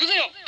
行くぜよ。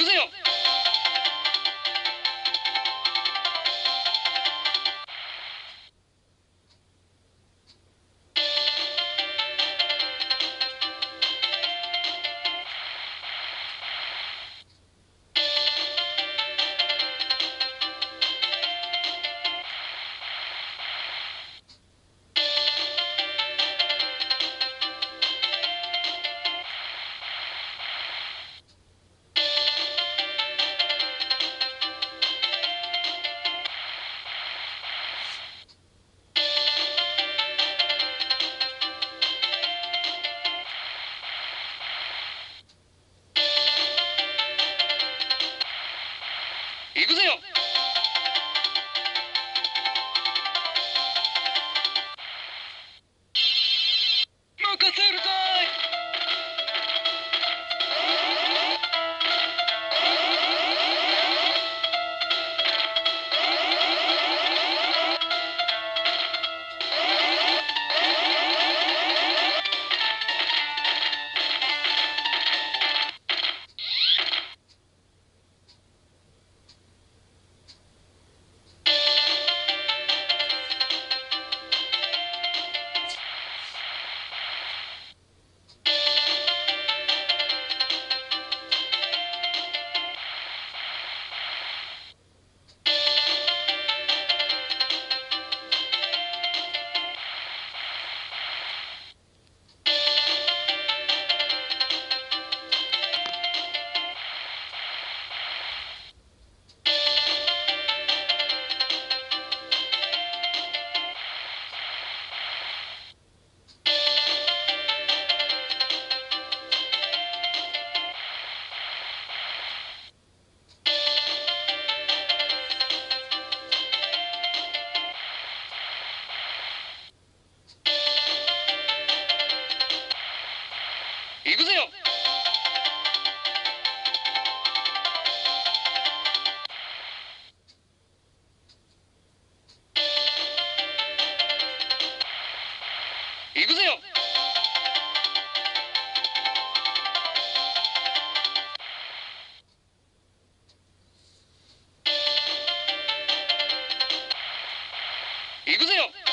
くぜよ。行くぜよ。